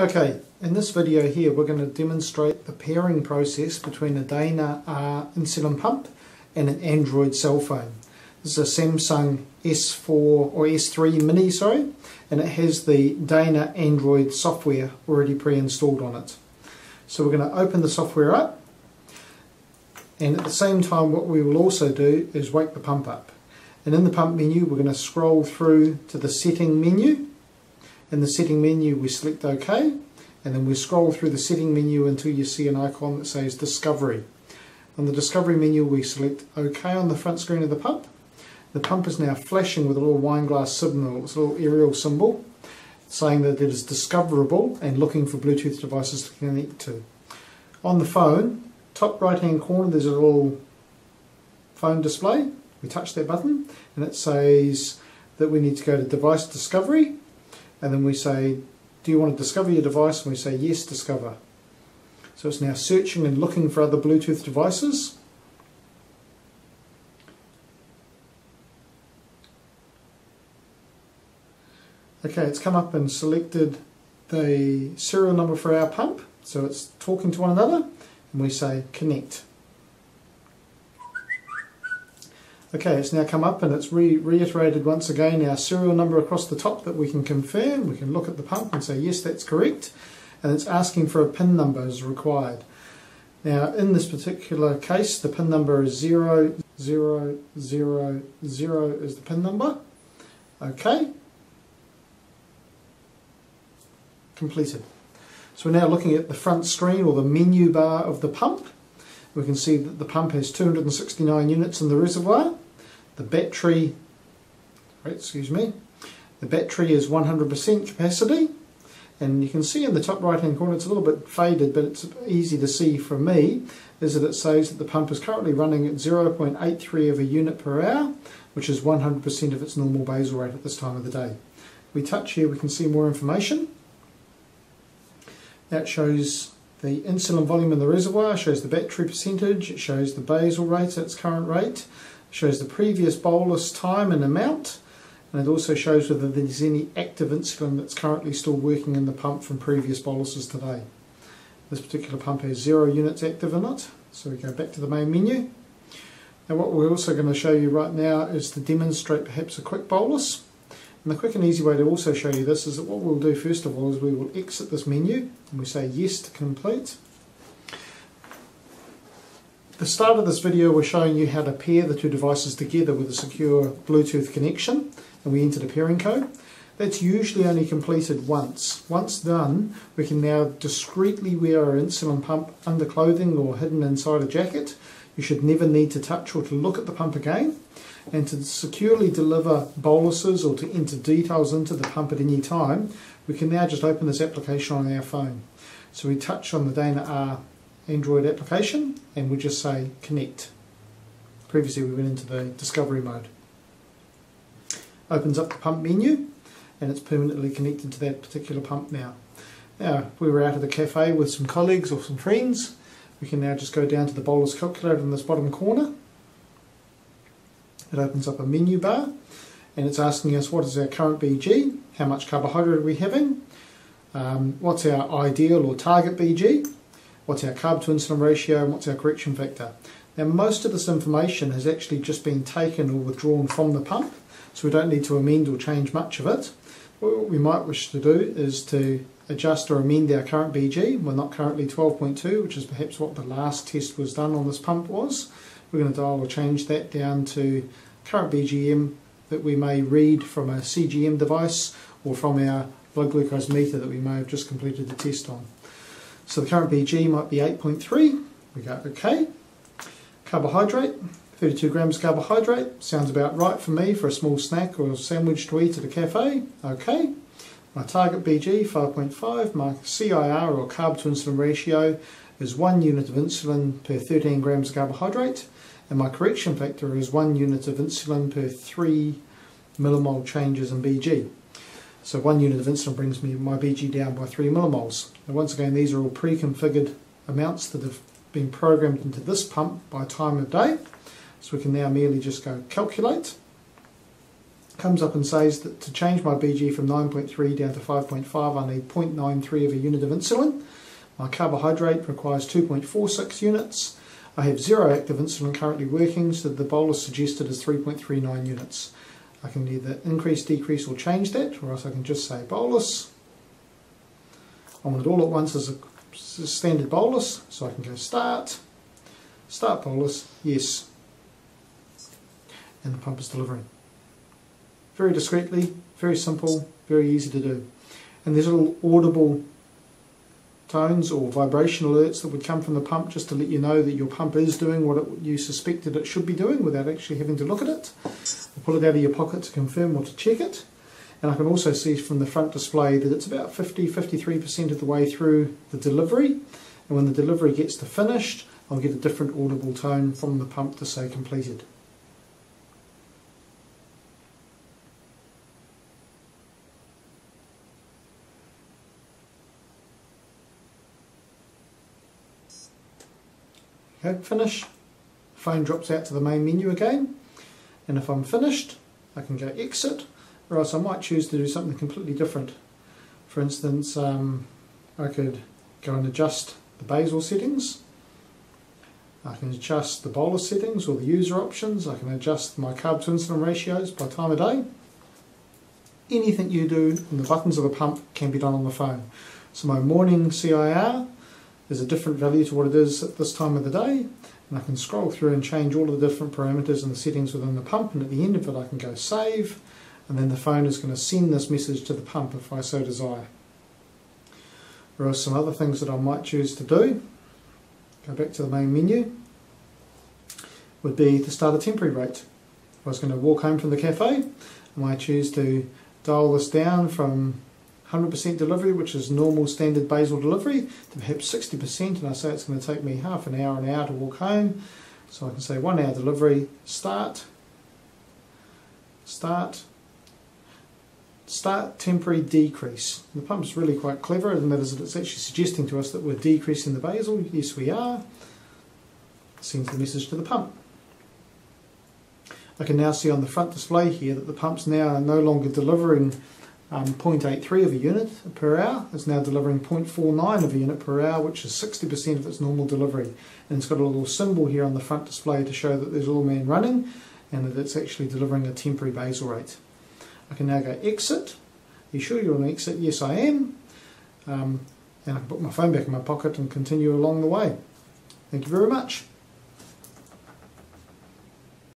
Okay, in this video here we're going to demonstrate the pairing process between a Dana R insulin pump and an Android cell phone. This is a Samsung S4 or S3 mini, sorry, and it has the Dana Android software already pre-installed on it. So we're going to open the software up and at the same time what we will also do is wake the pump up. And in the pump menu we're going to scroll through to the setting menu in the setting menu we select OK and then we scroll through the setting menu until you see an icon that says Discovery. On the Discovery menu we select OK on the front screen of the pump. The pump is now flashing with a little wine glass signal, it's a little aerial symbol saying that it is discoverable and looking for Bluetooth devices to connect to. On the phone, top right hand corner there's a little phone display. We touch that button and it says that we need to go to device discovery and then we say, do you want to discover your device? And we say, yes, discover. So it's now searching and looking for other Bluetooth devices. Okay, it's come up and selected the serial number for our pump. So it's talking to one another and we say connect. Okay, it's now come up and it's re reiterated once again our serial number across the top that we can confirm. We can look at the pump and say, yes, that's correct. And it's asking for a PIN number as required. Now, in this particular case, the PIN number is 0000 is the PIN number. Okay. Completed. So we're now looking at the front screen or the menu bar of the pump. We can see that the pump has 269 units in the reservoir. The battery, excuse me, the battery is 100% capacity. And you can see in the top right hand corner, it's a little bit faded, but it's easy to see for me, is that it says that the pump is currently running at 0.83 of a unit per hour, which is 100% of its normal basal rate at this time of the day. We touch here, we can see more information. That shows the insulin volume in the reservoir, shows the battery percentage, it shows the basal rate at its current rate, shows the previous bolus time and amount, and it also shows whether there's any active insulin that's currently still working in the pump from previous boluses today. This particular pump has zero units active in it, so we go back to the main menu. Now what we're also going to show you right now is to demonstrate perhaps a quick bolus. And the quick and easy way to also show you this is that what we'll do first of all is we will exit this menu and we say yes to complete. The start of this video we're showing you how to pair the two devices together with a secure Bluetooth connection and we enter the pairing code. That's usually only completed once. Once done, we can now discreetly wear our insulin pump under clothing or hidden inside a jacket. You should never need to touch or to look at the pump again and to securely deliver boluses or to enter details into the pump at any time, we can now just open this application on our phone. So we touch on the Dana R Android application and we just say connect. Previously we went into the discovery mode. Opens up the pump menu and it's permanently connected to that particular pump now. Now, we were out at the cafe with some colleagues or some friends, we can now just go down to the bolus calculator in this bottom corner it opens up a menu bar and it's asking us what is our current BG, how much carbohydrate are we having, um, what's our ideal or target BG, what's our carb to insulin ratio, and what's our correction factor. Now most of this information has actually just been taken or withdrawn from the pump, so we don't need to amend or change much of it. What we might wish to do is to adjust or amend our current BG. We're not currently 12.2, which is perhaps what the last test was done on this pump was. We're going to dial or change that down to current BGM that we may read from a CGM device or from our blood glucose meter that we may have just completed the test on. So the current BG might be 8.3. We go OK. Carbohydrate, 32 grams carbohydrate. Sounds about right for me for a small snack or sandwich to eat at a cafe. OK. My target BG, 5.5. My CIR or carb to insulin ratio is 1 unit of insulin per 13 grams of carbohydrate and my correction factor is 1 unit of insulin per 3 millimole changes in BG. So 1 unit of insulin brings me my BG down by 3 millimoles. And once again these are all pre-configured amounts that have been programmed into this pump by time of day. So we can now merely just go calculate comes up and says that to change my BG from 9.3 down to 5.5 I need 0.93 of a unit of insulin. My carbohydrate requires 2.46 units. I have zero active insulin currently working so the bolus suggested is 3.39 units. I can either increase, decrease or change that or else I can just say bolus. I want it all at once as a standard bolus so I can go start, start bolus, yes and the pump is delivering. Very discreetly, very simple, very easy to do. And there's little audible tones or vibration alerts that would come from the pump just to let you know that your pump is doing what it, you suspected it should be doing without actually having to look at it. Pull it out of your pocket to confirm or to check it. And I can also see from the front display that it's about 50-53% of the way through the delivery. And when the delivery gets to finished, I'll get a different audible tone from the pump to say completed. Okay, finish. Phone drops out to the main menu again. And if I'm finished, I can go exit, or else I might choose to do something completely different. For instance, um, I could go and adjust the basal settings. I can adjust the bolus settings or the user options. I can adjust my carb to insulin ratios by time of day. Anything you do in the buttons of the pump can be done on the phone. So my morning CIR is a different value to what it is at this time of the day and I can scroll through and change all of the different parameters and the settings within the pump and at the end of it I can go save and then the phone is going to send this message to the pump if I so desire. There are some other things that I might choose to do. Go back to the main menu. Would be to start a temporary rate. If I was going to walk home from the cafe, and I might choose to dial this down from 100% delivery, which is normal standard basal delivery, to perhaps 60%, and I say it's going to take me half an hour, an hour to walk home. So I can say one hour delivery, start, start, start temporary decrease. The pump's really quite clever, and that is that it's actually suggesting to us that we're decreasing the basal. Yes, we are. Sends the message to the pump. I can now see on the front display here that the pump's now are no longer delivering um, 0.83 of a unit per hour. It's now delivering 0.49 of a unit per hour, which is 60% of its normal delivery. And it's got a little symbol here on the front display to show that there's a little man running and that it's actually delivering a temporary basal rate. I can now go exit. Are you sure you're on exit? Yes, I am. Um, and I can put my phone back in my pocket and continue along the way. Thank you very much.